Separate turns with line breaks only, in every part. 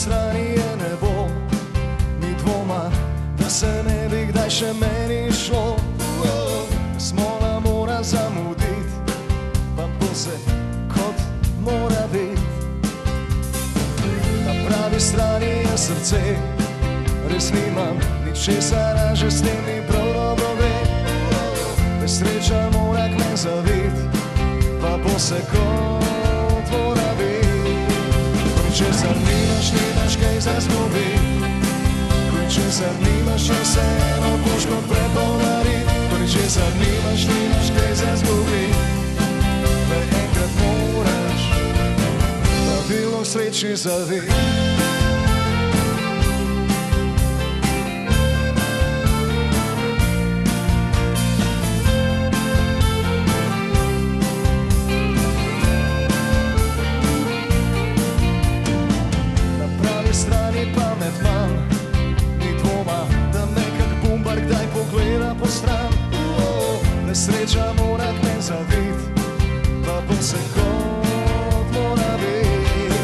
Sranije nebo, mi dvoma, da se ne bih da še meni srce, res nimam ničesar, a že s tem mi prav dobro ve. Nesreča mora k meni zaviti, pa bo se kot mora biti. Česar nimaš, nimaš kaj za zgubiti. Česar nimaš, je vseeno boš kot prepolnari. Česar nimaš, nimaš kaj za zgubiti. Le enkrat moraš, da bilo sreči zaviti. Nesreča mora k meni zaviti, pa bo se kot mora biti.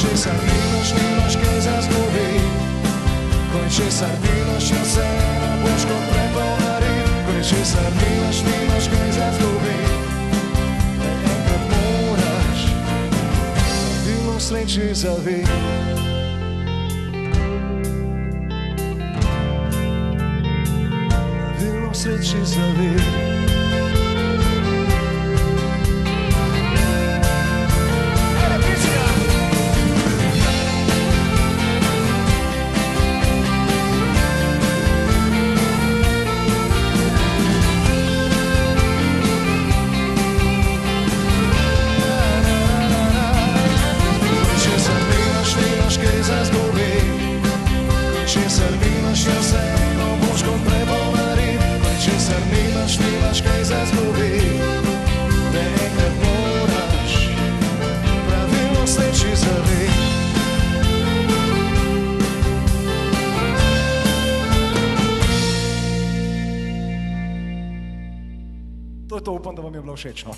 Česar nimaš, nimaš kaj za zgubiti. Ko česar nimaš, je vseeno boš kot prepolnari. Ko česar nimaš, nimaš kaj za. Le enkrat moraš, bilo sreči zaviti. Sreči zaviti. Česar nimaš, nimaš kaj za zgubiti. Česar nimaš, je vseeno To je to, upam, da vam je bilo všeč. No?